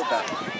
Dakota.